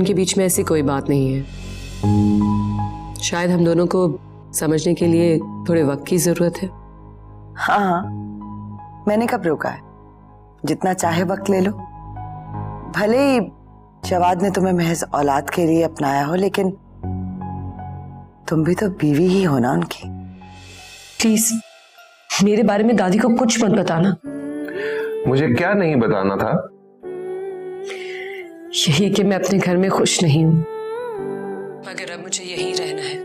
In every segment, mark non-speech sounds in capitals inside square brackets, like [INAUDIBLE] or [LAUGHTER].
और उनके बीच में ऐसी कोई बात नहीं है। शायद हम दोनों को समझने के लिए थोड़े वक्त की ज़रूरत है। हाँ हाँ। मैंने कब रोका है? जितना चाहे वक्त ले लो। भले ही जवाद ने तुम्हें महज औलाद के लिए अपनाया हो लेकिन तुम भी तो बीवी ही हो ना उनकी। प्लीज़ मेरे बारे में दादी को कुछ मत बताना। मुझे क्या नहीं बताना था? यही कि मैं अपने घर में खुश नहीं हूँ। मगर अब मुझे यही रहना है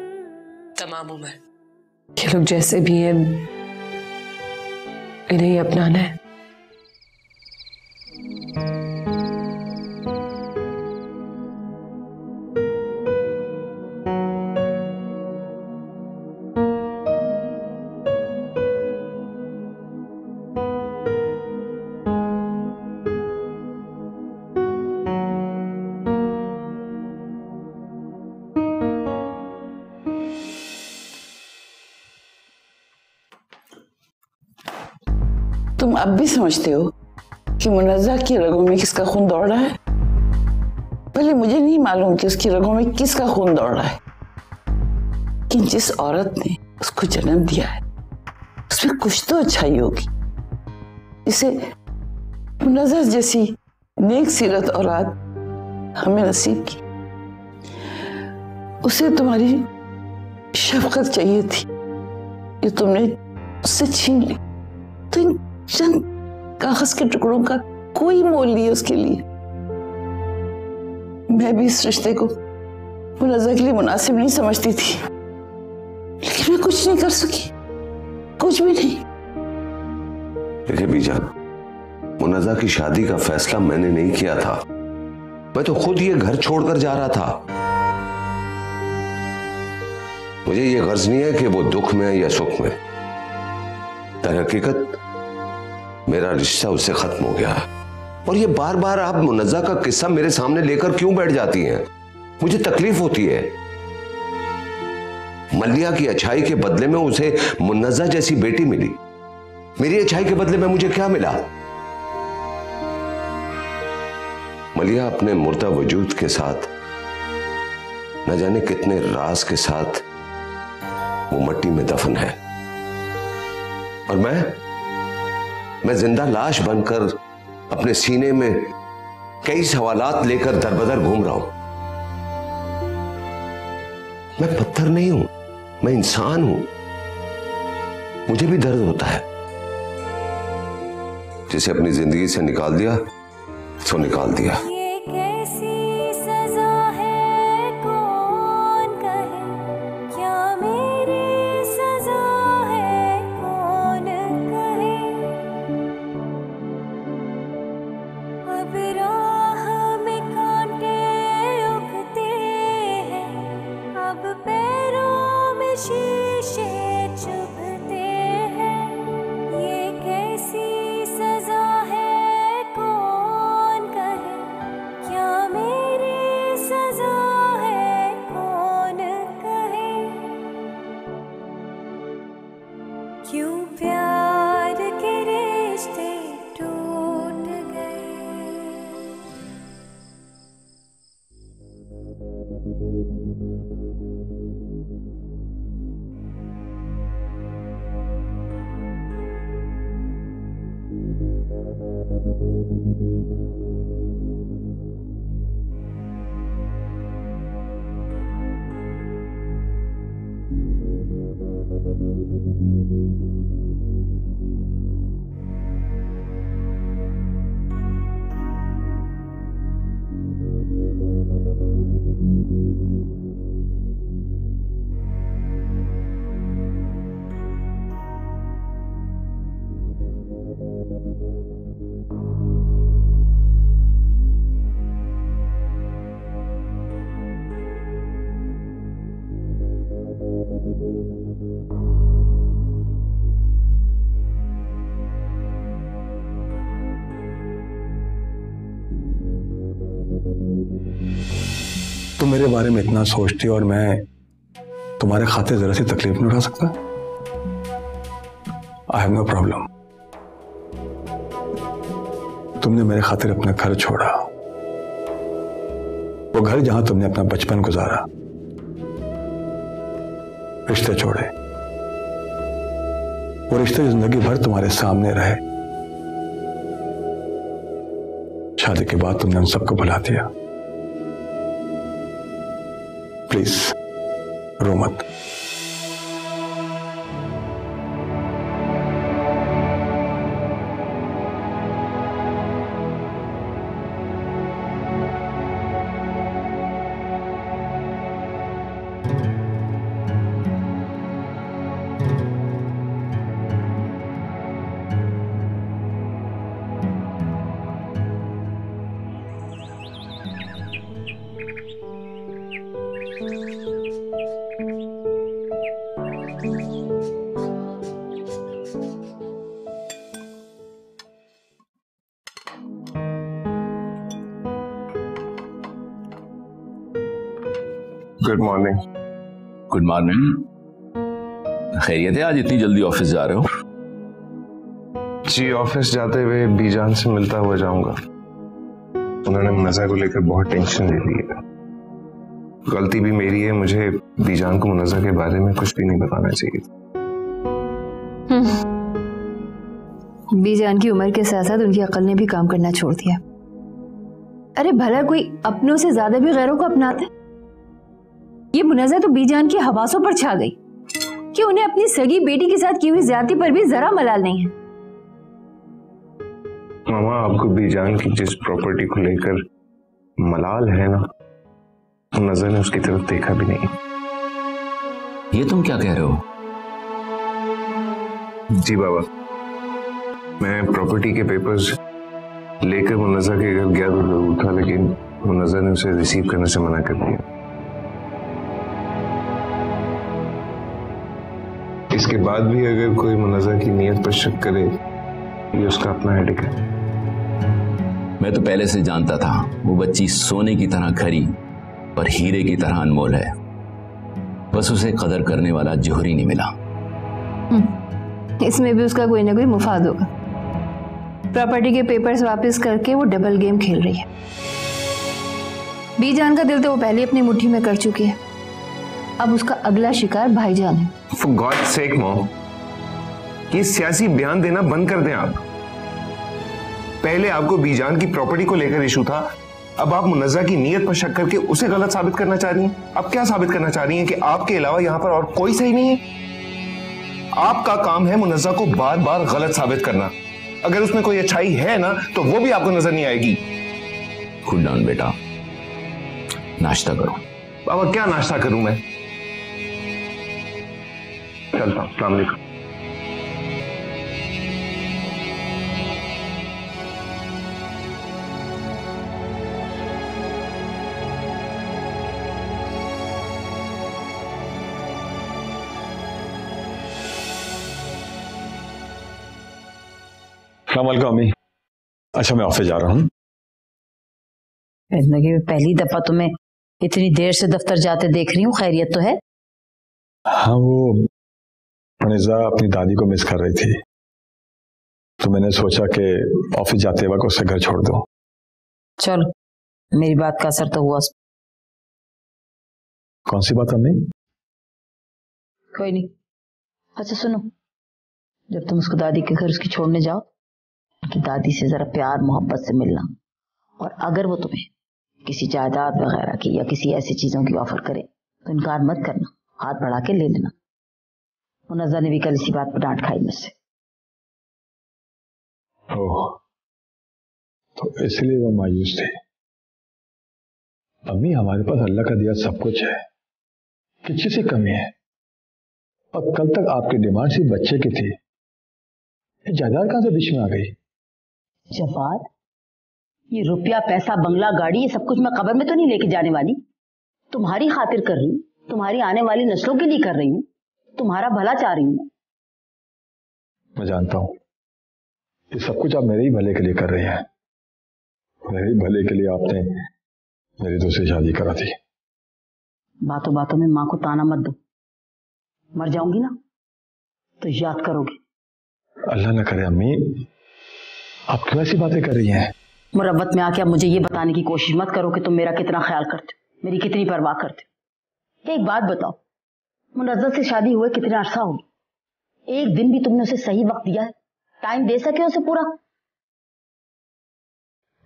तमाम उम्र। ये लोग जैसे भी हैं इन्हें ही अपनाना है। भी समझते हो कि मुनजा की रगों में किसका खून दौड़ रहा है? पहले मुझे नहीं मालूम कि उसकी रगों में किसका खून दौड़ रहा है, कि जिस औरत ने उसको जन्म दिया है, उसमें कुछ तो अच्छाई होगी। इसे मुनज्जा जैसी नेक सीरत औलाद हमें नसीब की। उसे तुम्हारी शफकत चाहिए थी ये तुमने उससे छीन ली। तो इन चंद कागज़ के टुकड़ों का कोई मोल नहीं है उसके लिए। मैं भी इस रिश्ते को मुनजा के लिए मुनासिब नहीं समझती थी। लेकिन मैं कुछ नहीं कर सकी। कुछ भी नहीं। देखिए बीजान मुनजा की शादी का फैसला मैंने नहीं किया था। मैं तो खुद ये घर छोड़कर जा रहा था। मुझे ये गर्ज नहीं है कि वो दुख में या सुख में। दर हकीकत मेरा रिश्ता उससे खत्म हो गया। और ये बार बार आप मुनजा का किस्सा मेरे सामने लेकर क्यों बैठ जाती हैं? मुझे तकलीफ़ होती है। मलिया की अच्छाई के बदले में उसे मुन्नजा जैसी बेटी मिली। मेरी अच्छाई के बदले में मुझे क्या मिला? मलिया अपने मुर्दा वजूद के साथ, न जाने कितने राज के साथ वो मट्टी में दफन है। और मैं मैं ज़िंदा लाश बनकर अपने सीने में कई सवालात लेकर दरबदर घूम रहा हूँ। मैं पत्थर नहीं हूँ, मैं इंसान हूँ। मुझे भी दर्द होता है। जिसे अपनी ज़िंदगी से निकाल दिया, सो निकाल दिया। अब पैरों में शीशे तुम मेरे बारे में इतना सोचती और मैं तुम्हारे खाते जरा सी तकलीफ़ नहीं उठा सकता? आई हैव नो प्रॉब्लम तुमने मेरे खातिर अपना घर छोड़ा। वो घर जहाँ तुमने अपना बचपन गुजारा। रिश्ते छोड़े। वो रिश्ते ज़िंदगी भर तुम्हारे सामने रहे। शादी के बाद तुमने उन सबको भुला दिया। प्लीज़ रो मत। गुड मॉर्निंग गुड मॉर्निंग खैरियत है आज इतनी जल्दी ऑफ़िस जा रहे हो? जी ऑफ़िस जाते हुए बीजान से मिलता हुआ जाऊँगा। उन्होंने मुनजा को लेकर बहुत टेंशन दे दी है। गलती भी मेरी है मुझे बीजान को मुनजा के बारे में कुछ भी नहीं बताना चाहिए बीजान की उम्र के साथ साथ उनकी अकल ने भी काम करना छोड़ दिया। अरे भला कोई अपनों से ज़्यादा भी गैरों को अपनाता? ये मुनजा तो बीजान की हवासों पर छा गई कि उन्हें अपनी सगी बेटी के साथ की हुई ज्यादती पर भी जरा मलाल नहीं है। मामा आपको बीजान की जिस प्रॉपर्टी को लेकर मलाल है ना मुनजा ने उसकी तरफ़ देखा भी नहीं। ये तुम क्या कह रहे हो? जी बाबा मैं प्रॉपर्टी के पेपर्स लेकर मुनजा के घर गया तो ज़रूर था लेकिन मुनजा ने उसे रिसीव करने से मना कर दिया। इसके बाद भी अगर कोई मुनजा की नीयत पर शक करे ये उसका अपना हेडेक है। मैं तो पहले से जानता था वो बच्ची सोने की तरह खरी पर हीरे की तरह अनमोल है। बस उसे कदर करने वाला जोहरी नहीं मिला। इसमें भी उसका कोई ना कोई मुफाद होगा। प्रॉपर्टी के पेपर्स वापस करके वो डबल गेम खेल रही है। बीजान का दिल तो वो पहले अपनी मुट्ठी में कर चुकी है। अब उसका अगला शिकार भाईजान है। फॉर गॉड सेक मॉम ये सियासी बयान देना बंद कर दें आप। पहले आपको बीजान की प्रॉपर्टी को लेकर इशू था अब आप मुनजा की नीयत पर शक करके उसे गलत साबित करना चाह रही हैं। अब क्या साबित करना चाह रही हैं कि आपके अलावा यहाँ पर और कोई सही नहीं है? आपका काम है मुनजा को बार बार गलत साबित करना। अगर उसमें कोई अच्छाई है ना तो वो भी आपको नज़र नहीं आएगी। खुद डाउन बेटा। नाश्ता करो। बाबा क्या नाश्ता करूँ मैं? चलता हूँ सलाम अम्मी। अच्छा मैं ऑफ़िस जा रहा हूँ। ज़िंदगी में पहली दफ़ा तुम्हें इतनी देर से दफ्तर जाते देख रही हूँ खैरियत तो है? हाँ वो मनीजा अपनी दादी को मिस कर रही थी। तो मैंने सोचा कि ऑफ़िस जाते वक्त उससे घर छोड़ दो। चलो मेरी बात का असर तो हुआ। कौन सी बात अम्मी? कोई नहीं। अच्छा सुनो जब तुम उसको दादी के घर उसकी छोड़ने जाओ कि दादी से जरा प्यार मोहब्बत से मिलना। और अगर वो तुम्हें किसी जायदाद वगैरह की या किसी ऐसी चीज़ों की ऑफ़र करे तो इनकार मत करना। हाथ बढ़ा के ले लेना। मुनजा ने भी कल इसी बात पर डांट खाई मुझसे। तो इसलिए वो मायूस थे। अम्मी हमारे पास अल्लाह का दिया सब कुछ है। किसी से कमी है? और कल तक आपकी डिमांड सिर्फ़ बच्चे की थी। जायदाद कहाँ से बीच में आ गई? जवाद ये रुपया पैसा बंगला गाड़ी ये सब कुछ मैं कबर में तो नहीं लेके जाने वाली। तुम्हारी खातिर कर रही हूँ तुम्हारी आने वाली नस्लों के लिए कर रही हूँ। तुम्हारा भला चाह रही हूँ। मैं जानता हूँ ये सब कुछ आप मेरे ही भले के लिए कर रहे हैं। मेरे ही भले के लिए आपने मेरी दूसरी शादी करा थी। बातों बातों में माँ को ताना मत दो। मर जाऊँगी ना? तो याद करोगे। अल्लाह ना करे अम्मी आप क्यों ऐसी बातें कर रही हैं? मुरब्बत में आके आप मुझे ये बताने की कोशिश मत करो कि तुम मेरा कितना ख्याल करते हो मेरी कितनी परवाह करते हो। एक बात बताओ मुनज्जत से शादी हुए कितना अरसा हो गया एक दिन भी तुमने उसे सही वक्त दिया है। टाइम दे सके उसे पूरा।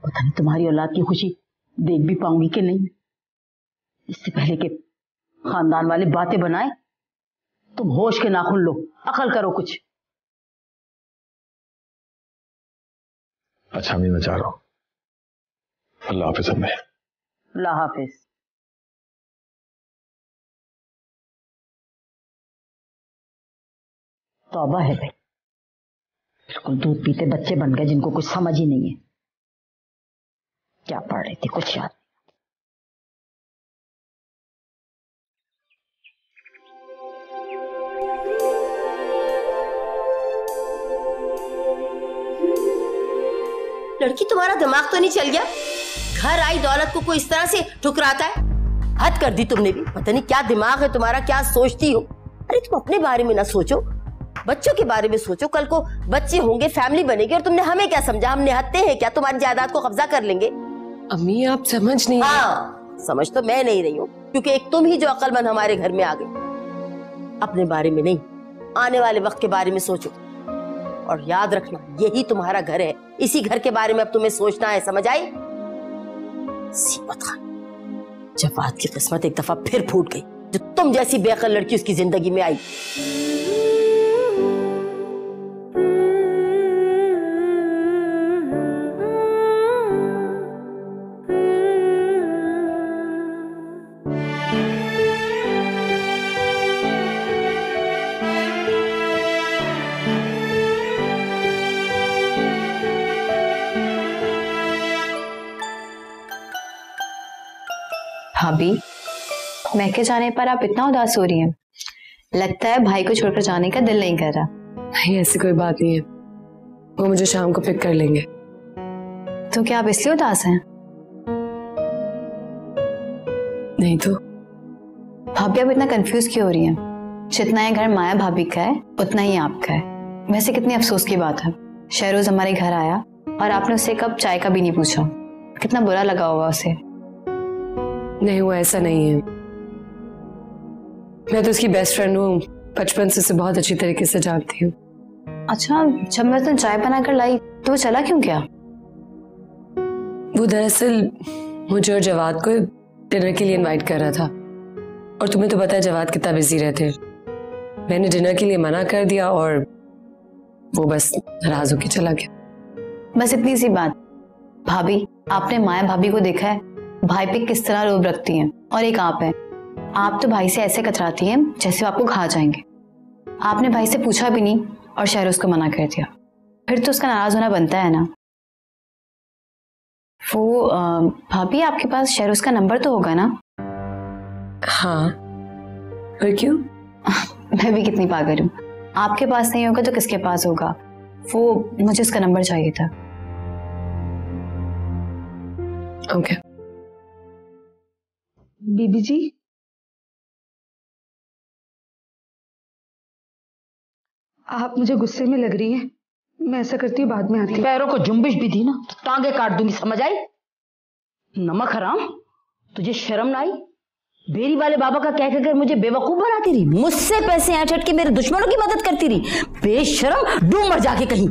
पता नहीं तुम्हारी औलाद की खुशी देख भी पाऊँगी कि नहीं। इससे पहले कि खानदान वाले बातें बनाए तुम होश के नाखुन लो अकल करो कुछ। अच्छा मैं जा रहा हूँ। अल्लाह हाफिज अम्मी। अल्लाह हाफिज। तौबा है भाई। बिल्कुल दूध पीते बच्चे बन गए जिनको कुछ समझ ही नहीं है। क्या पढ़ रहे थे, कुछ याद लड़की, तुम्हारा दिमाग तो नहीं चल गया? घर आई दौलत को कोई इस तरह से ठुकराता है? हद कर दी तुमने भी। पता नहीं क्या दिमाग है तुम्हारा, क्या सोचती हो? अरे तुम अपने बारे में ना सोचो। बच्चों के बारे में सोचो। कल को बच्चे होंगे फैमिली बनेगी और तुमने हमें क्या समझा? हम निहत्ते हैं क्या? तुम्हारी जायदाद को कब्जा कर लेंगे। अम्मी आप समझ नहीं हाँ समझ तो मैं नहीं रही हूँ क्योंकि एक तुम ही जो अक्लमंद हमारे घर में आ गई। अपने बारे में नहीं आने वाले वक्त के बारे में सोचो। और याद रखना यही तुम्हारा घर है। इसी घर के बारे में अब तुम्हें सोचना है समझ आई? सीमत खान जवाद की किस्मत एक दफ़ा फिर फूट गई जो तुम जैसी बेअकल लड़की उसकी ज़िंदगी में आई। महके जाने पर आप इतना उदास हो रही हैं। लगता है भाई को छोड़कर जाने का दिल नहीं कर रहा। नहीं ऐसी कोई बात नहीं है। वो मुझे शाम को पिक कर लेंगे। तो क्या आप इसलिए उदास हैं? नहीं तो। भाभी आप इतना कंफ्यूज क्यों हो रही हैं? जितना ये घर माया भाभी का है उतना ही आपका है। वैसे कितनी अफसोस की बात है। शहरोज हमारे घर आया और आपने उसे कब चाय का भी नहीं पूछा। कितना बुरा लगा होगा उसे। नहीं वो ऐसा नहीं है। मैं तो उसकी बेस्ट फ्रेंड हूँ। बचपन से उसे बहुत अच्छी तरीके से जानती हूँ। अच्छा जब मैं उसने चाय बनाकर लाई तो वो चला क्यों गया? वो दरअसल मुझे और जवाद को डिनर के लिए इनवाइट कर रहा था। और तुम्हें तो पता है जवाद कितना बिज़ी रहते मैंने डिनर के लिए मना कर दिया और वो बस नाराज़ होके चला गया। बस इतनी सी बात। भाभी आपने माया भाभी को देखा है? भाई पे किस तरह रोब रखती हैं? और एक आप है। आप तो भाई से ऐसे कतराती हैं जैसे वो आपको खा जाएँगे। आपने भाई से पूछा भी नहीं और शहर उसको मना कर दिया। फिर तो उसका नाराज़ होना बनता है ना? वो भाभी आपके पास शहरोज का नंबर तो होगा ना? हाँ। और क्यों? [LAUGHS] मैं भी कितनी पागल हूँ। आपके पास नहीं होगा तो किसके पास होगा? वो मुझे उसका नंबर चाहिए था। ओके। okay. बीबी जी? आप मुझे गुस्से में लग रही हैं। मैं ऐसा करती हूँ, बाद में आती पैरों को जुम्बिश भी दी ना तो टांगे काट दूँगी, समझ आई? नमक हराम, तुझे शर्म ना आई? बेरी वाले बाबा का कह कहकर मुझे बेवकूफ़ बनाती रही? मुझसे पैसे ऐठ के मेरे दुश्मनों की मदद करती रही? बेशरम डूब मर जाके कहीं।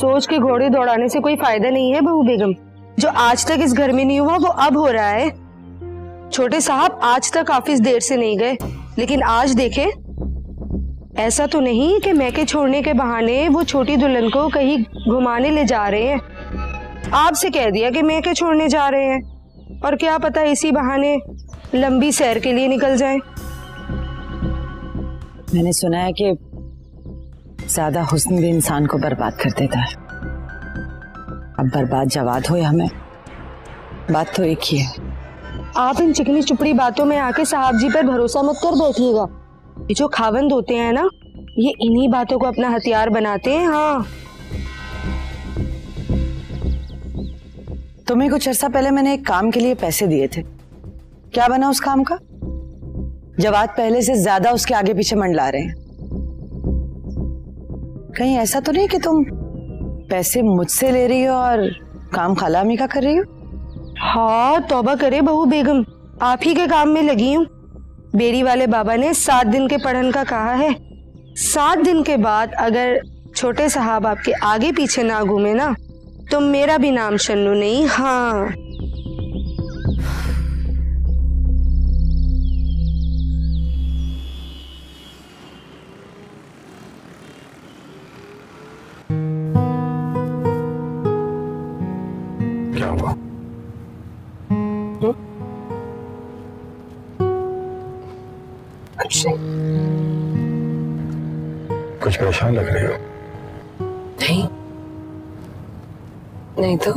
सोच के घोड़े दौड़ाने से कोई फ़ायदा नहीं है, बहू बेगम। जो आज तक इस घर में नहीं हुआ, वो अब हो रहा है। छोटे साहब, आज तक ऑफ़िस देर से नहीं गए, लेकिन आज देखे। ऐसा तो नहीं कि मैके छोड़ने के बहाने वो छोटी दुल्हन को कहीं घुमाने ले जा रहे हैं। आपसे कह दिया कि मैके छोड़ने जा रहे हैं, और क्या पता इसी बहाने लंबी सैर के लिए निकल जाएँ। मैंने सुना है कि ज़्यादा हुस्न भी इंसान को बर्बाद कर देता है। अब बर्बाद जवाद हो या हमें? बात तो एक ही है। आप इन चिकनी चुपड़ी बातों में आके साहब जी पर भरोसा मत कर बैठिएगा। ये जो खावंद होते हैं ना ये इन्हीं बातों को अपना हथियार बनाते हैं हाँ। तुम्हें कुछ अर्सा पहले मैंने एक काम के लिए पैसे दिए थे। क्या बना उस काम का? जवाब पहले से ज़्यादा उसके आगे पीछे मंडला रहे हैं। कहीं ऐसा तो नहीं कि तुम पैसे मुझसे ले रही हो और काम खालामी का कर रही हो? हाँ तौबा करे बहू बेगम। आप ही के काम में लगी हूँ। बेरी वाले बाबा ने सात दिन के पढ़न का कहा है। सात दिन के बाद अगर छोटे साहब आपके आगे पीछे ना घूमे ना तो मेरा भी नाम शन्नू नहीं। हाँ। परेशान लग रहे हो। नहीं। नहीं तो?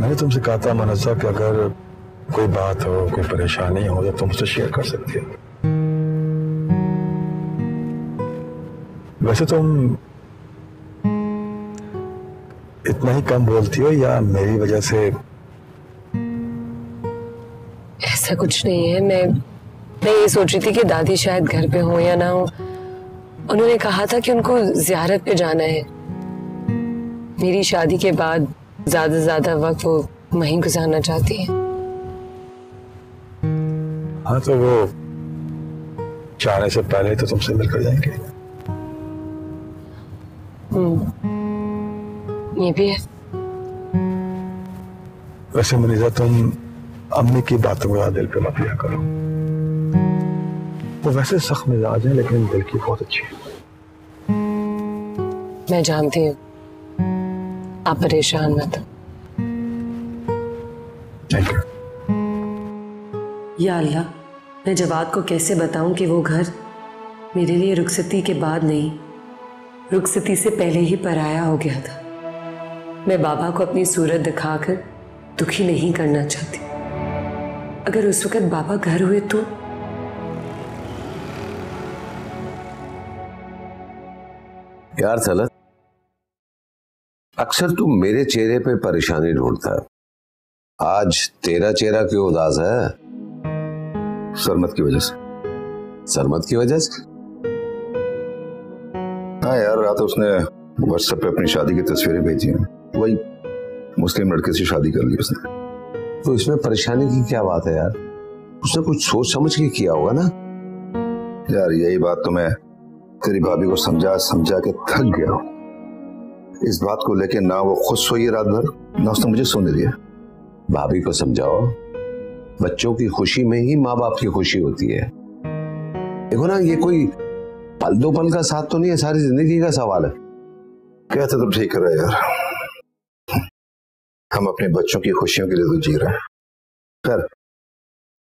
मैंने तुमसे कहा था मनजा कि अगर कोई बात हो कोई परेशानी हो तो तुम मुझसे शेयर कर सकती हो। वैसे तुम इतना ही कम बोलती हो या मेरी वजह से? ऐसा कुछ नहीं है। मैं मैं ये सोच रही थी कि दादी शायद घर पे हो या ना हो। उन्होंने कहा था कि उनको जियारत पे जाना है। मेरी शादी के बाद ज़्यादा से ज़्यादा वक्त वो वहीं गुजारना चाहती है। हाँ तो वो जाने से पहले तो तुमसे मिलकर जाएँगे। हम्म, ये भी है। वैसे मनीजा तुम अम्मी की बातों को दिल पे मत लिया करो। वो वैसे सख्त मिजाज है लेकिन दिल की बहुत अच्छी है। मैं जानती हूँ। आप परेशान मत थैंक यू या अल्लाह मैं जवाद को कैसे बताऊँ कि वो घर मेरे लिए रुखसती के बाद नहीं रुखसती से पहले ही पराया हो गया था। मैं बाबा को अपनी सूरत दिखाकर दुखी नहीं करना चाहती। अगर उस वक्त बाबा घर हुए तो यार सलत अक्सर तू मेरे चेहरे पे परेशानी ढूंढता है। आज तेरा चेहरा क्यों उदास है? सरमत की वजह से। सरमत की वजह से? हाँ यार रात उसने व्हाट्सएप पे अपनी शादी की तस्वीरें भेजी हैं। वही मुस्लिम लड़के से शादी कर ली उसने। तो इसमें परेशानी की क्या बात है यार? उसने कुछ सोच समझ के किया होगा ना? यार यही बात तो मैं तेरी भाभी को समझा समझा के थक गया हूँ। इस बात को लेके ना वो खुद सोई रात भर, ना उसने मुझे सोने दिया। भाभी को समझाओ, बच्चों की खुशी में ही माँ बाप की खुशी होती है। देखो ना, ये कोई पल दो पल का साथ तो नहीं है, सारी ज़िंदगी का सवाल है। कहते तो ठीक रहे यार। हम अपने बच्चों की खुशियों के लिए तो जी रहे हैं। खैर,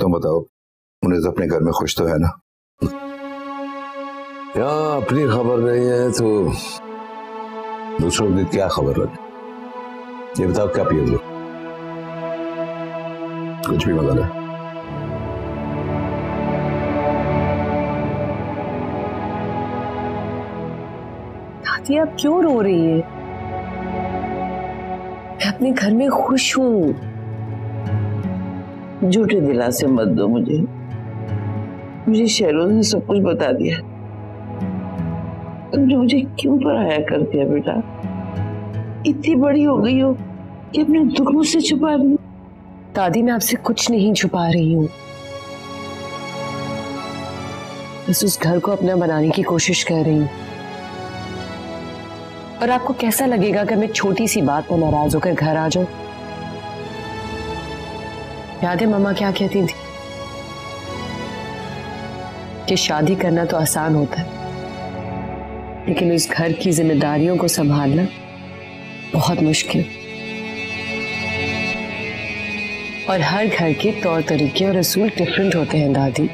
तुम बताओ, उन्हें तो अपने घर में खुश तो है ना? यहाँ अपनी खबर नहीं है तो दूसरों की क्या खबर रखे ये बताओ, क्या पियोगे कुछ भी मज़ा नहीं दादी आप क्यों रो रही है? मैं अपने घर में खुश हूँ। झूठे दिलासे मत दो मुझे। मुझे शहरोज ने सब कुछ बता दिया। तुमने मुझे क्यों पराया कर दिया बेटा? इतनी बड़ी हो गई हो कि अपने दुख मुझसे छुपा दी। दादी, मैं आपसे कुछ नहीं छुपा रही हूँ। बस उस घर को अपना बनाने की कोशिश कर रही हूँ। और आपको कैसा लगेगा अगर मैं छोटी सी बात पर नाराज़ होकर घर आ जाऊँ? याद है मम्मा क्या कहती थी? कि शादी करना तो आसान होता है। लेकिन उस घर की जिम्मेदारियों को संभालना बहुत मुश्किल। और हर घर के तौर तरीके और रसूल डिफरेंट होते हैं, दादी।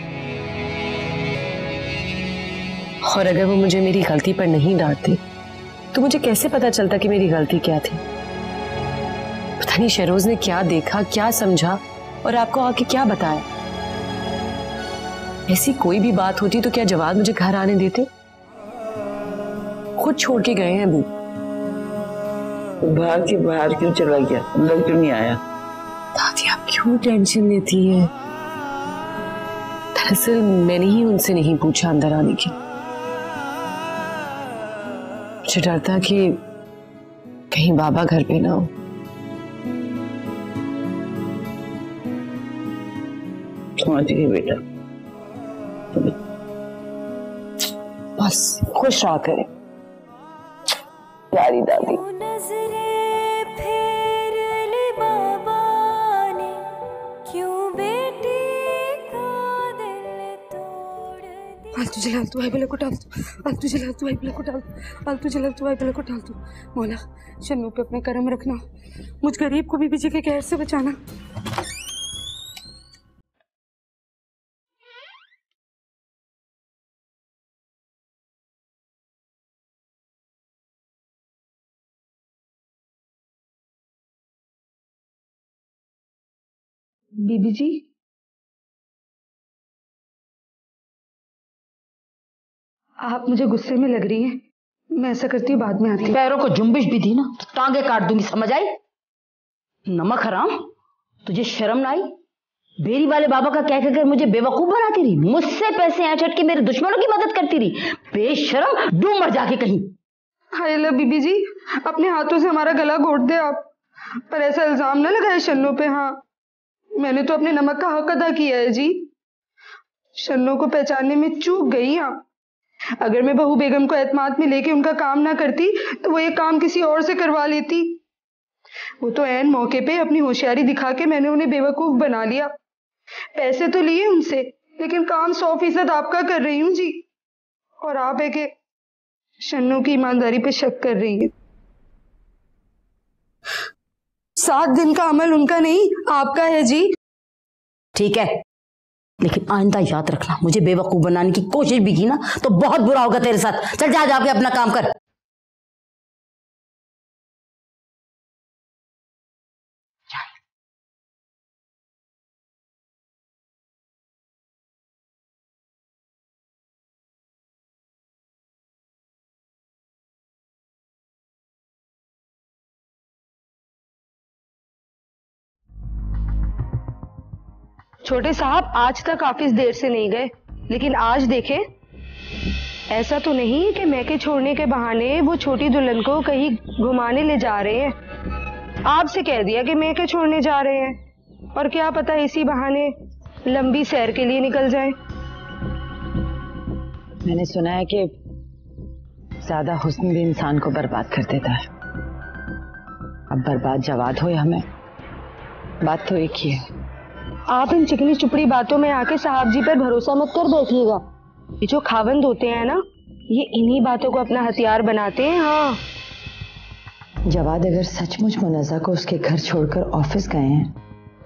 और अगर वो मुझे मेरी गलती पर नहीं डांटती तो मुझे कैसे पता चलता कि मेरी गलती क्या थी? पता नहीं शरोज ने क्या देखा, क्या समझा, और आपको आके क्या बताया? ऐसी कोई भी बात होती तो क्या जवाब मुझे घर आने देते? खुद छोड़ के गए हैं अबू बाहर के बाहर क्यों चला गया? अंदर क्यों नहीं आया? दादी आप क्यों टेंशन लेती है? दरअसल मैंने ही उनसे नहीं पूछा अंदर आने की। मुझे डर था कि कहीं बाबा घर पे ना हो। समझ गई बेटा। बस खुश रहा करे। प्यारी दादी। नज़रें फेर ली बाबा ने क्यों बेटी का दिल तोड़ दिया? आलतू भाई बले को डाल दो आलतू जलालतू भाई बले को डाल दो आलतू जलालतू भाई बले को डाल दो। मौला शन्नू पे अपने कर्म रखना मुझ गरीब को भी जी के कहर से बचाना। बीबी जी? आप मुझे गुस्से में लग रही हैं। मैं ऐसा करती हूँ बाद में आती हूँ। पैरों को जुम्बिश भी दी ना तो टांगे काट दूँगी समझ आई? नमक हराम तुझे शर्म ना आई? बेरी वाले बाबा का कह कहकर मुझे बेवकूफ़ बनाती रही मुझसे पैसे ऐंठ के मेरे दुश्मनों की मदद करती रही बेशरम डूब मर जाके कहीं। हाय लो बीबी जी अपने हाथों से हमारा गला घोट दे आप पर ऐसा इल्ज़ाम ना लगाए शन्नू पे हाँ। मैंने तो अपने नमक का हक अदा किया है जी। शन्नू को पहचानने में चूक गई आप अगर मैं बहू बेगम को एतमाद में लेके उनका काम ना करती तो वो ये काम किसी और से करवा लेती। वो तो ऐन मौके पे अपनी होशियारी दिखा के मैंने उन्हें बेवकूफ़ बना लिया। पैसे तो लिए उनसे, लेकिन काम सौ फ़ीसद आपका कर रही हूँ जी। और आप है कि शन्नू की ईमानदारी पे शक कर रही है। सात दिन का अमल उनका नहीं, आपका है जी। ठीक है। लेकिन आइंदा याद रखना, मुझे बेवकूफ़ बनाने की कोशिश भी की ना तो बहुत बुरा होगा तेरे साथ। चल जा जाके अपना काम कर। छोटे साहब, आज तक ऑफ़िस देर से नहीं गए, लेकिन आज देखे। ऐसा तो नहीं कि मैके छोड़ने के बहाने वो छोटी दुल्हन को कहीं घुमाने ले जा रहे हैं। आपसे कह दिया कि मैके छोड़ने जा रहे हैं, और क्या पता इसी बहाने लंबी सैर के लिए निकल जाए। मैंने सुना है कि ज़्यादा हुस्न भी इंसान को बर्बाद कर देता है। अब बर्बाद जवाब हो या मैं बात तो एक ही है। आप इन चिकनी चुपड़ी बातों में आके साहब जी पर भरोसा मत कर बैठिएगा। ये जो खावंद होते हैं ना, ये इन्हीं बातों को अपना हथियार बनाते हैं हाँ। जवाद अगर सचमुच मुनजा को उसके घर छोड़कर ऑफ़िस गए हैं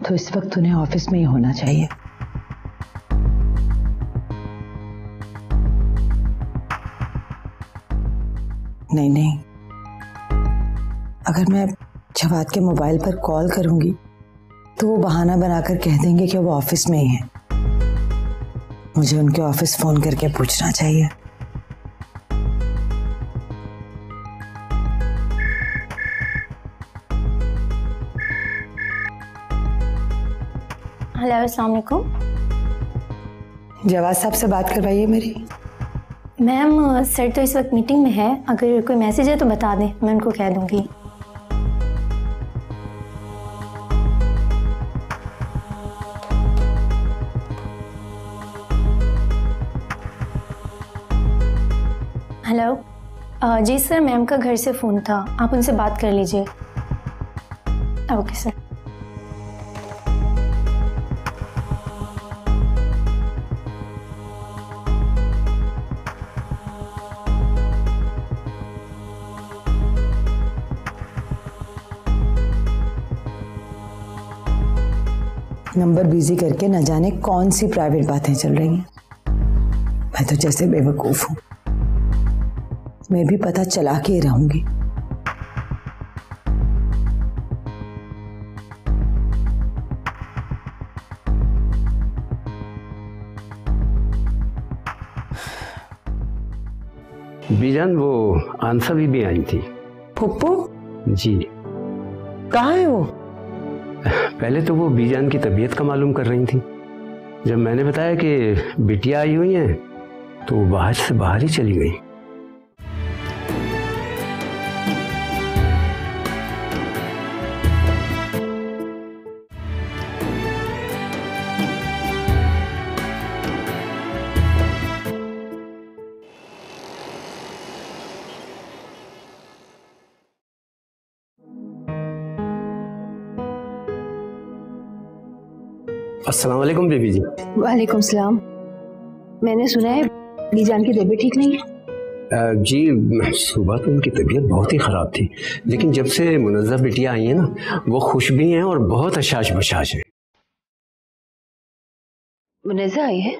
तो इस वक्त उन्हें ऑफ़िस में ही होना चाहिए। नहीं नहीं। अगर मैं जवाद के मोबाइल पर कॉल करूँगी तो वो बहाना बनाकर कह देंगे कि वो ऑफ़िस में ही है। मुझे उनके ऑफ़िस फ़ोन करके पूछना चाहिए। हेलो अस्सलाम वालेकुम। जवाद साहब से बात करवाइए मेरी। मैम सर तो इस वक्त मीटिंग में है। अगर कोई मैसेज है तो बता दें मैं उनको कह दूँगी। जी सर मैम का घर से फ़ोन था। आप उनसे बात कर लीजिए। Okay sir. नंबर बिज़ी करके न जाने कौन सी प्राइवेट बातें चल रही हैं। मैं तो जैसे बेवकूफ़ हूँ। मैं भी पता चला के रहूँगी। बीजान वो आंसर भी, भी आई थी। पुप्पू जी। कहा है वो? पहले तो वो बीजान की तबीयत का मालूम कर रही थी। जब मैंने बताया कि बिटिया आई हुई है तो वो बाहर से बाहर ही चली गई। अस्सलाम वालेकुम बेबी जी। वालेकुम सलाम। मैंने सुना है बीजान की तबीयत ठीक नहीं है? जी सुबह तो उनकी तबीयत बहुत ही ख़राब थी लेकिन जब से मुनज़्ज़ा बिटिया आई है ना वो खुश भी हैं और बहुत अशाश बशाश हैं। मुनज़्ज़ा आई है?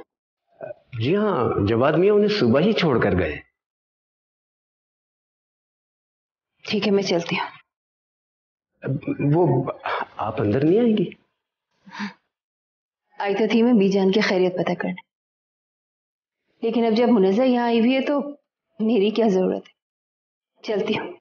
जी हाँ जवाद मियाँ उन्हें सुबह ही छोड़ कर गए। ठीक है मैं चलती हूँ। वो आप अंदर नहीं आएँगी? आई तो थी मैं बीजान की खैरियत पता करने। लेकिन अब जब मुनजा यहाँ आई हुई है तो मेरी क्या ज़रूरत है? चलती हूँ।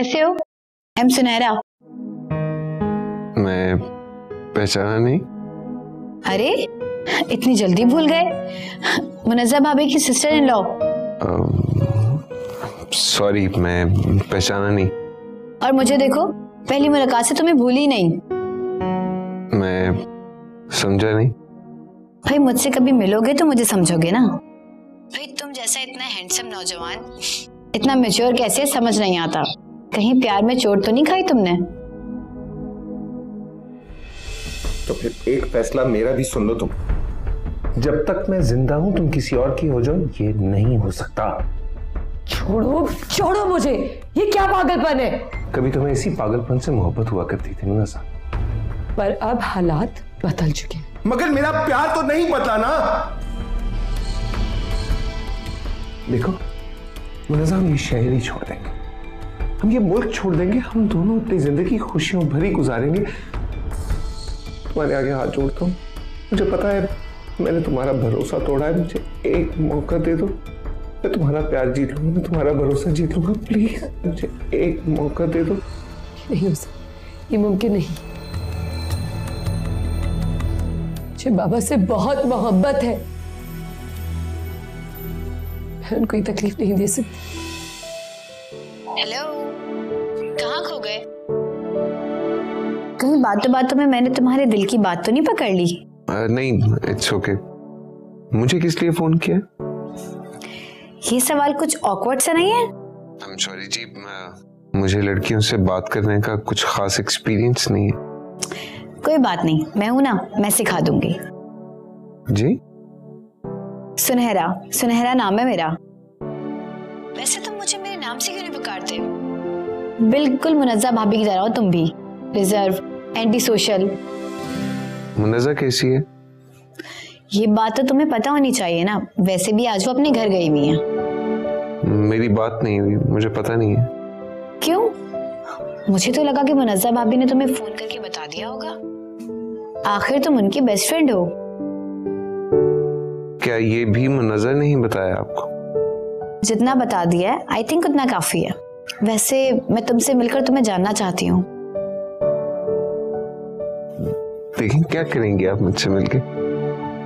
कैसे हो? एम सुनहरा। मैं पहचाना। नहीं अरे इतनी जल्दी भूल गए। मुनज़्ज़ा भाभी की सिस्टर इन लॉ सॉरी मैं पहचाना। नहीं और मुझे देखो पहली मुलाकात से तुम्हें भूली नहीं। मैं समझा नहीं। भाई मुझसे कभी मिलोगे तो मुझे समझोगे ना। भाई तुम जैसा इतना हैंडसम नौजवान इतना मेच्योर कैसे समझ नहीं आता। कहीं प्यार में चोट तो नहीं खाई तुमने? तो फिर एक फैसला मेरा भी सुन लो तुम। जब तक मैं ज़िंदा हूँ तुम किसी और की हो जाओ ये नहीं हो सकता। छोड़ो छोड़ो मुझे। ये क्या पागलपन है? कभी तुम्हें इसी पागलपन से मोहब्बत हुआ करती थी मुनसा पर अब हालात बदल चुके हैं। मगर मेरा प्यार तो नहीं बदला ना। देखो मुनजा हम ये शहर ही छोड़ देंगे। हम ये मुल्क छोड़ देंगे, हम दोनों अपनी ज़िंदगी खुशियों भरी गुजारेंगे। तुम्हारे आगे हाथ जोड़ता हूँ। मुझे पता है, मैंने तुम्हारा भरोसा तोड़ा है। मुझे एक मौका दे दो। मैं तुम्हारा प्यार जीत लूँगा, मैं तुम्हारा भरोसा जीत लूँगा। प्लीज़, मुझे एक मौका दे दो। नहीं हो ये मुमकिन नहीं। मुझे बाबा से बहुत मोहब्बत है। मैं उनको कोई तकलीफ़ नहीं दे सकती। हेलो कहाँ खो गए? कहीं बातों बातों में मैंने तुम्हारे दिल की बात तो नहीं पकड़ ली? अ, नहीं इट्स ओके okay. मुझे किस लिए फ़ोन किया? ये सवाल कुछ ऑकवर्ड सा नहीं है? आई एम सॉरी जी मैं- मुझे लड़कियों से बात करने का कुछ खास एक्सपीरियंस नहीं है। कोई बात नहीं मैं हूँ ना मैं सिखा दूँगी। जी? सुनहरा सुनहरा नाम है मेरा। बिल्कुल मुनज्जा भाभी की तरह हो तुम भी। रिज़र्व एंटी सोशल मुनजा कैसी है? ये बात तो तुम्हें पता होनी चाहिए ना। वैसे भी आज वो अपने घर गई हुई है। मेरी बात नहीं हुई। मुझे पता नहीं है। क्यों? मुझे तो लगा कि मुनज्जा भाभी ने तुम्हें फ़ोन करके बता दिया होगा। आखिर तुम उनकी बेस्ट फ्रेंड हो। क्या ये भी मुनजा नहीं बताया आपको? जितना बता दिया है आई थिंक उतना काफ़ी है। वैसे मैं तुमसे मिलकर तुम्हें जानना चाहती हूँ। लेकिन क्या करेंगे आप मुझसे मिलके?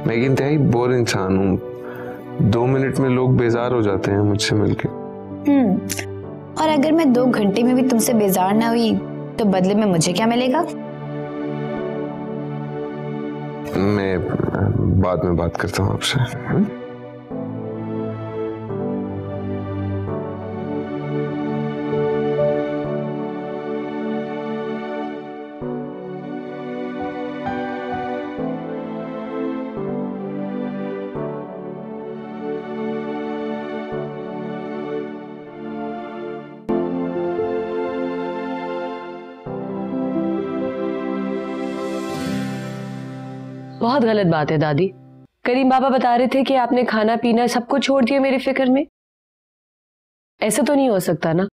मैं इंतहाई बोर इंसान हूँ। दो मिनट में लोग बेजार हो जाते हैं मुझसे मिलके। हम्म और अगर मैं दो घंटे में भी तुमसे बेजार ना हुई तो बदले में मुझे क्या मिलेगा? मैं बाद में बात करता हूँ आपसे बहुत गलत बात है, दादी। करीम बाबा बता रहे थे कि आपने खाना, पीना सब कुछ छोड़ दिया मेरी फ़िक्र में। ऐसा तो नहीं हो सकता ना।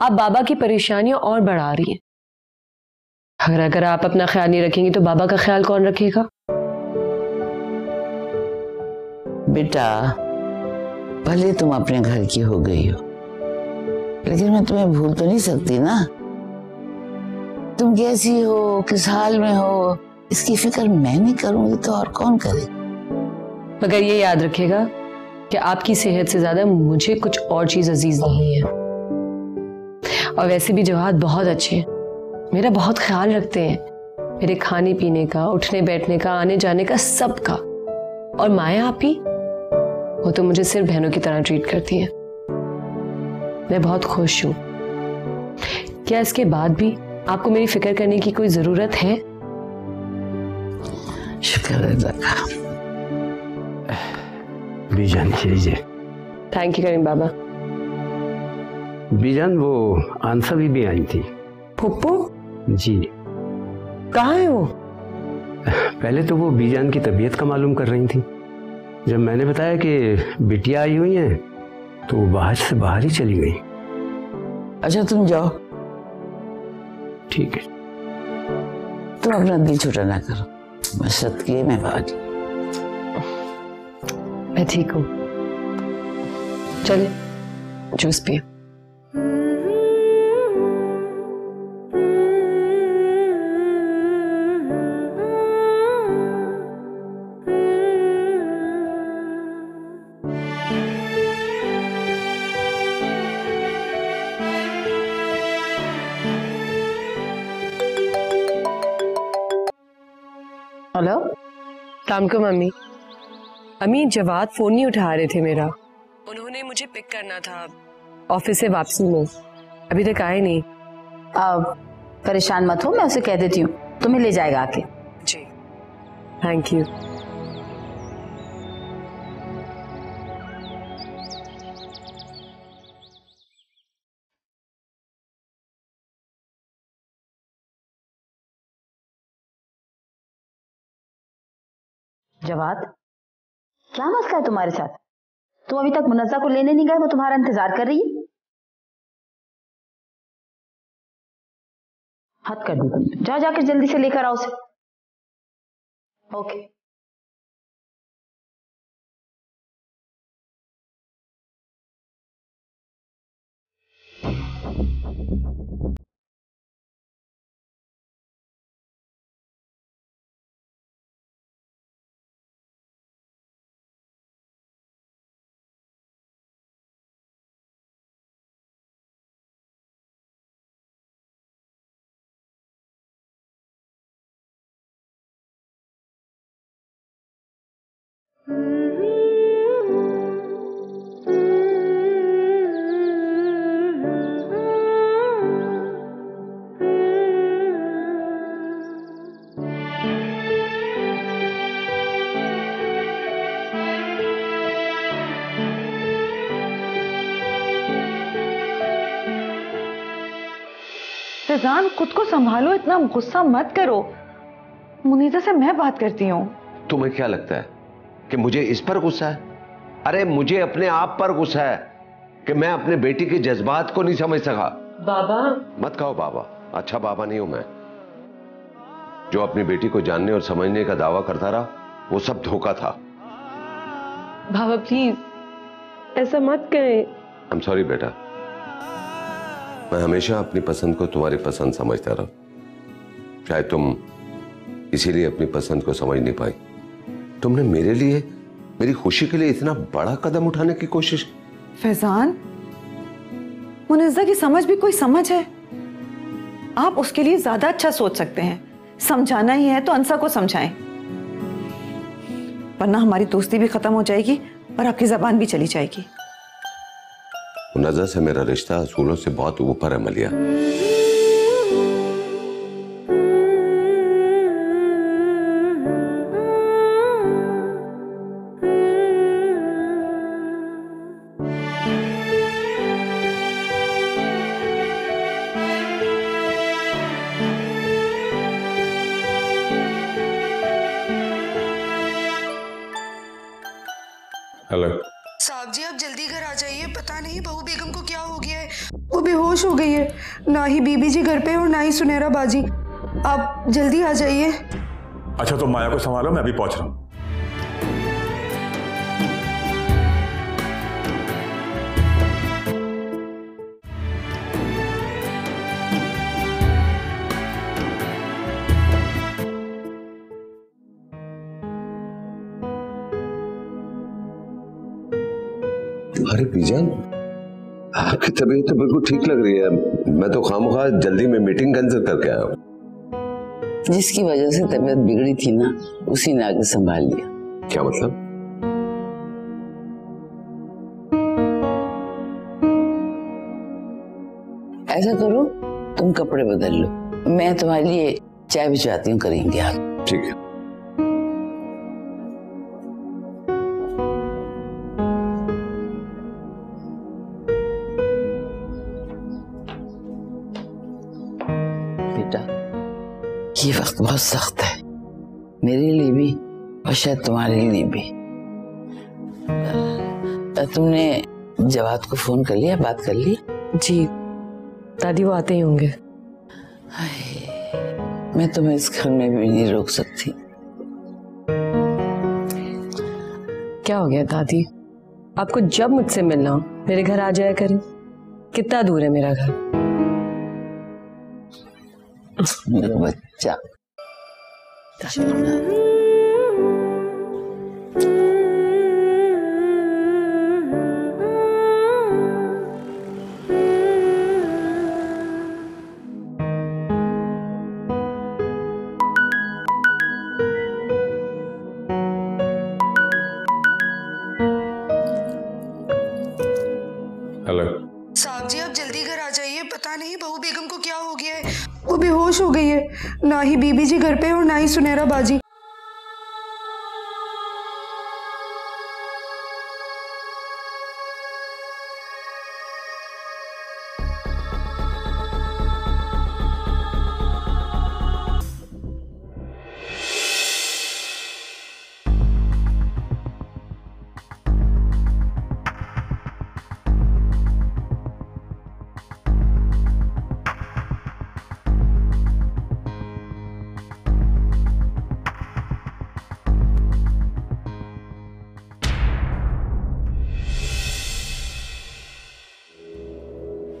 आप बाबा की परेशानियाँ और बढ़ा रही हैं। अगर अगर आप अपना ख्याल नहीं रखेंगी तो बाबा का ख्याल कौन रखेगा? बेटा, भले तुम अपने घर की हो गई हो, लेकिन मैं तुम्हें भूल तो नहीं सकती ना। तुम कैसी हो, किस हाल में हो? इसकी फ़िक्र मैं नहीं करूँगी तो और कौन करे? मगर ये याद रखेगा कि आपकी सेहत से ज़्यादा मुझे कुछ और चीज़ अज़ीज़ नहीं है। और वैसे भी जवाहद बहुत अच्छे हैं। मेरा बहुत ख्याल रखते हैं। मेरे खाने पीने का, उठने बैठने का, आने जाने का सब का। और माया आप ही? वो तो मुझे सिर्फ़ बहनों की तरह ट्रीट करती है। मैं बहुत खुश हूँ। क्या इसके बाद भी आपको मेरी फ़िक्र करने की कोई ज़रूरत है? का बीजान लीजिए थैंक यू करीम बाबा बीजान वो आंसा भी, भी आई थी। पुप्पू जी। कहाँ है वो? पहले तो वो बीजान की तबीयत का मालूम कर रही थी। जब मैंने बताया कि बिटिया आई हुई है तो वो बाहर से बाहर ही चली गई। अच्छा तुम जाओ। ठीक है। तुम अपना दिल छोटा ना करो। सदके में भागी मैं ठीक हूँ। चलिए जूस पिए काम को मम्मी। अम्मी जवाब फ़ोन नहीं उठा रहे थे मेरा। उन्होंने मुझे पिक करना था। ऑफ़िस से वापसी में। अभी तक आए नहीं। अब परेशान मत हो मैं उसे कह देती हूँ। तुम्हें ले जाएगा आके। जी। थैंक यू जवाद क्या मसला है तुम्हारे साथ? तुम अभी तक मुन्जा को लेने नहीं गए, वो तुम्हारा इंतज़ार कर रही है? हद कर दी जा जाकर जल्दी से लेकर आओ उसे। ओके। फैजान खुद को संभालो, इतना गुस्सा मत करो। मुनीजा से मैं बात करती हूँ। तुम्हें क्या लगता है? कि मुझे इस पर गुस्सा है? अरे मुझे अपने आप पर गुस्सा है कि मैं अपने बेटी के जज्बात को नहीं समझ सका। बाबा। मत कहो बाबा। अच्छा बाबा नहीं हूँ मैं। जो अपनी बेटी को जानने और समझने का दावा करता रहा वो सब धोखा था। बाबा प्लीज़ ऐसा मत करें। आई एम सॉरी बेटा। मैं हमेशा अपनी पसंद को तुम्हारी पसंद समझता रहा। शायद तुम इसीलिए अपनी पसंद को समझ नहीं पाई। तुमने मेरे लिए मेरी खुशी के लिए इतना बड़ा कदम उठाने की कोशिश फैजान मुनिजा की समझ भी कोई समझ है। आप उसके लिए ज़्यादा अच्छा सोच सकते हैं। समझाना ही है तो अंसा को समझाएँ। वरना हमारी दोस्ती भी खत्म हो जाएगी और आपकी जबान भी चली जाएगी। मुनजा से मेरा रिश्ता असूलों से बहुत ऊपर है मलिया। सुनहरा बाजी आप जल्दी आ जाइए। अच्छा तो माया को संभालो मैं अभी पहुँच रहा हूँ। अरे बीजान आपकी तबीयत तो बिल्कुल ठीक लग रही है। मैं तो खामखा जल्दी में मीटिंग कैंसिल करके आया हूँ। जिसकी वजह से तबीयत बिगड़ी थी ना उसी ने आगे संभाल लिया। क्या मतलब? ऐसा करो तुम कपड़े बदल लो। मैं तुम्हारे लिए चाय भिजवाती हूँ करेंगे आप। ठीक है। ये वक्त बहुत सख्त है। मेरे लिए भी और शायद तुम्हारे लिए भी। तुमने जवाद को फ़ोन कर लिया बात कर ली? जी दादी वो आते ही होंगे। मैं तुम्हें इस घर में भी नहीं रोक सकती। क्या हो गया दादी? आपको जब मुझसे मिलना हो मेरे घर आ जाया करें। कितना दूर है मेरा घर? もっちゃ。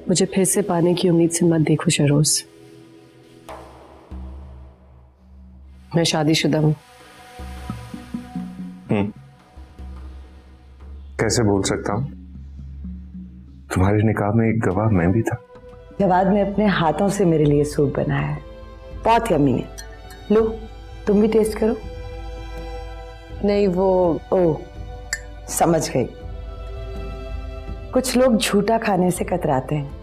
मुझे फिर से पाने की उम्मीद से मत देखो शरोज मैं शादीशुदा हूँ। हम्म। कैसे बोल सकता हूँ? तुम्हारे निकाह में एक गवाह मैं भी था। जवाद ने अपने हाथों से मेरे लिए सूप बनाया है। बहुत यम्मी है। लो तुम भी टेस्ट करो। नहीं वो ओ। समझ गई। कुछ लोग झूठा खाने से कतराते हैं।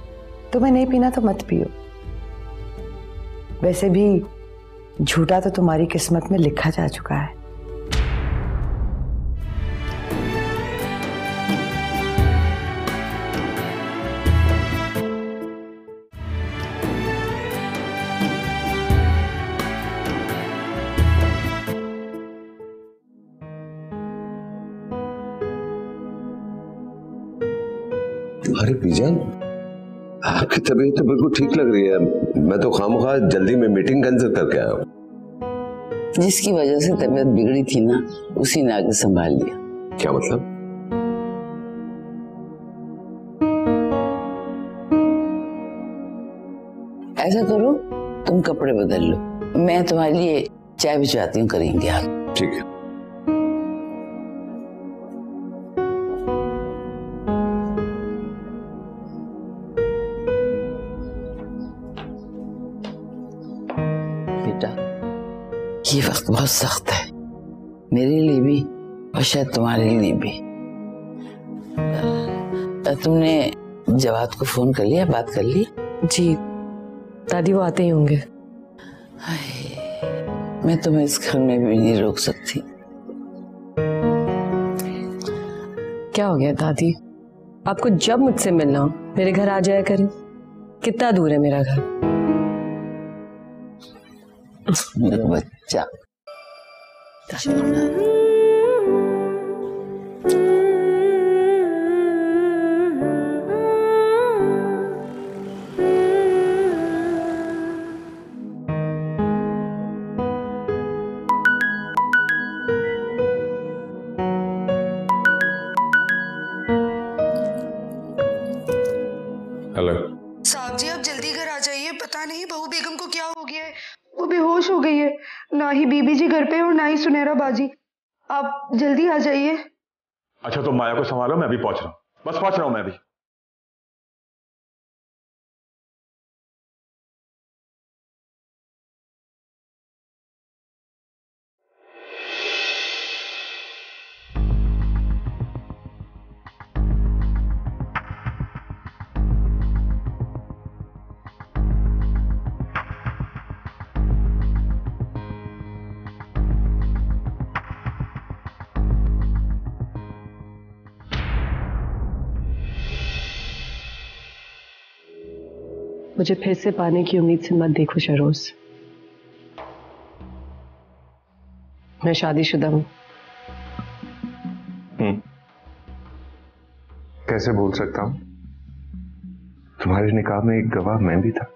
तुम्हें नहीं पीना तो मत पियो। वैसे भी झूठा तो तुम्हारी किस्मत में लिखा जा चुका है। आपकी तबीयत तो बिल्कुल ठीक लग रही है। मैं तो खामखा जल्दी में मीटिंग कैंसिल करके आया हूँ। जिसकी वजह से तबीयत बिगड़ी थी ना उसी ने आगे संभाल लिया। क्या मतलब? ऐसा करो तुम कपड़े बदल लो। मैं तुम्हारे लिए चाय भिजवाती हूँ करेंगे आप। ठीक है। ये वक्त बहुत सख्त है। मेरे लिए भी और शायद तुम्हारे लिए भी तुमने जवाद को फ़ोन कर लिया बात कर ली? जी दादी वो आते ही होंगे। मैं तुम्हें इस घर में भी नहीं रोक सकती। क्या हो गया दादी? आपको जब मुझसे मिलना हो मेरे घर आ जाया करें। कितना दूर है मेरा घर? むっちゃ。確かに。माया को संभालो मैं अभी पहुँच रहा हूँ। बस पहुँच रहा हूँ मैं अभी मुझे फिर से पाने की उम्मीद से मत देखो शरोज मैं शादीशुदा हूँ। हम्म। कैसे बोल सकता हूँ? तुम्हारे निकाह में एक गवाह मैं भी था।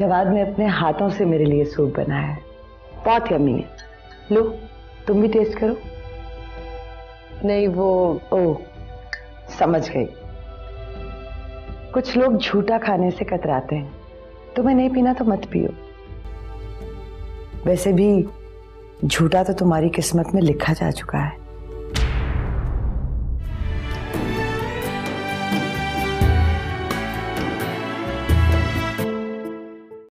जवाद ने अपने हाथों से मेरे लिए सूप बनाया है। बहुत यम्मी है। लो तुम भी टेस्ट करो। नहीं वो ओ समझ गई। कुछ लोग झूठा खाने से कतराते हैं। तुम्हें नहीं पीना तो मत पियो। वैसे भी झूठा तो तुम्हारी किस्मत में लिखा जा चुका है।